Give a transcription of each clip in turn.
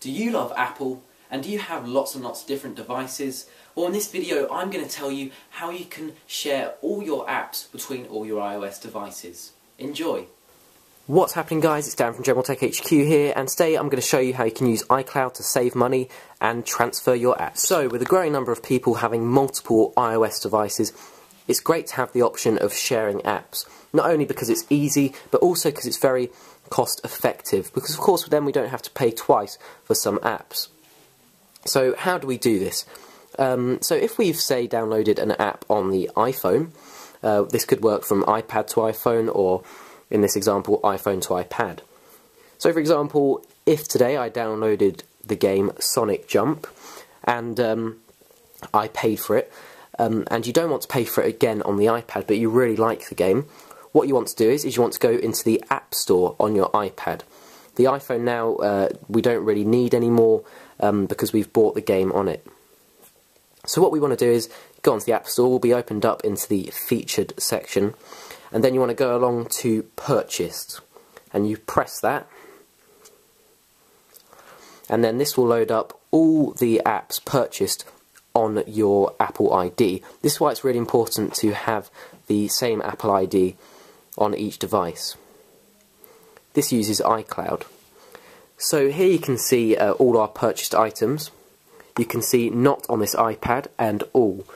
Do you love Apple? And do you have lots and lots of different devices? Well in this video I'm going to tell you how you can share all your apps between all your iOS devices. Enjoy! What's happening guys, it's Dan from General Tech HQ here and today I'm going to show you how you can use iCloud to save money and transfer your apps. So with a growing number of people having multiple iOS devices it's great to have the option of sharing apps. Not only because it's easy but also because it's very cost effective because of course then we don't have to pay twice for some apps. So how do we do this? Um, so if we've say downloaded an app on the iPhone, uh, this could work from iPad to iPhone or in this example iPhone to iPad. So for example, if today I downloaded the game Sonic Jump and um, I paid for it, um, and you don't want to pay for it again on the iPad, but you really like the game, what you want to do is, is you want to go into the App Store on your iPad. The iPhone now, uh, we don't really need anymore um, because we've bought the game on it. So what we want to do is go onto the App Store, we'll be opened up into the featured section, and then you want to go along to purchased, and you press that, and then this will load up all the apps purchased on your Apple ID. This is why it's really important to have the same Apple ID on each device. This uses iCloud. So here you can see uh, all our purchased items. You can see not on this iPad and all.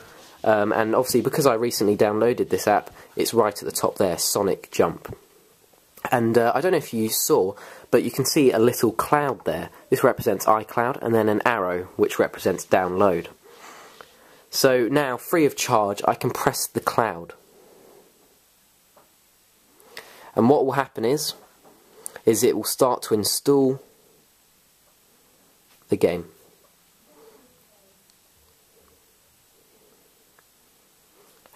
Um, and obviously because I recently downloaded this app, it's right at the top there, Sonic Jump. And uh, I don't know if you saw, but you can see a little cloud there. This represents iCloud, and then an arrow, which represents download. So now, free of charge, I can press the cloud. And what will happen is, is it will start to install the game.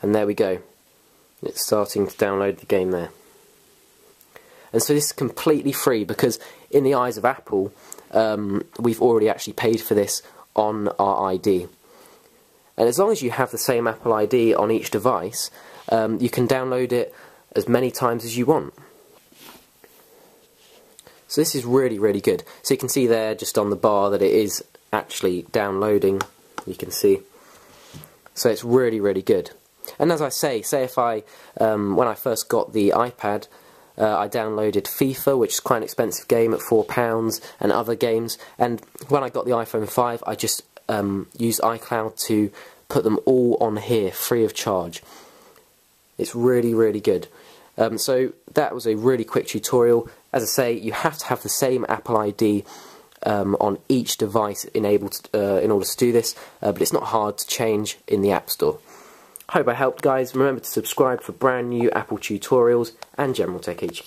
And there we go. It's starting to download the game there. And so this is completely free because in the eyes of Apple, um, we've already actually paid for this on our ID. And as long as you have the same Apple ID on each device, um, you can download it as many times as you want. So this is really, really good. So you can see there just on the bar that it is actually downloading. You can see. So it's really, really good. And as I say, say if I, um, when I first got the iPad, uh, I downloaded FIFA, which is quite an expensive game at £4, and other games. And when I got the iPhone 5, I just um, used iCloud to put them all on here, free of charge. It's really, really good. Um, so that was a really quick tutorial. As I say, you have to have the same Apple ID um, on each device enabled uh, in order to do this, uh, but it's not hard to change in the App Store. Hope I helped guys. Remember to subscribe for brand new Apple tutorials and General Tech HQ.